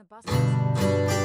the buses.